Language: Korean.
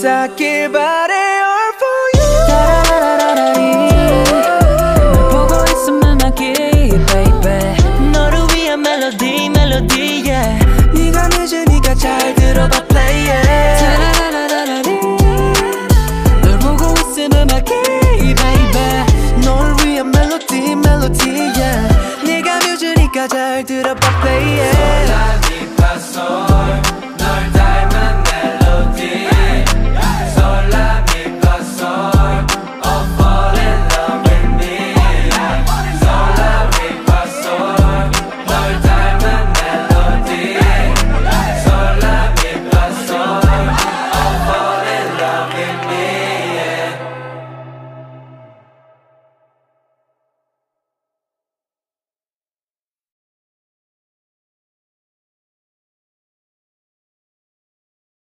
닿길 바래 All for you. 라라라라리 널 보고 있 으면 아기 baby. 너를 위한 멜로디 멜로디 yeah. 네가 늦은 네가 잘 들어봐 play yeah 라라라라라리 널 보고 있으면 막이 baby. 널 위한 멜로디 멜로디 yeah. 네가 뮤즈니까 잘 들어.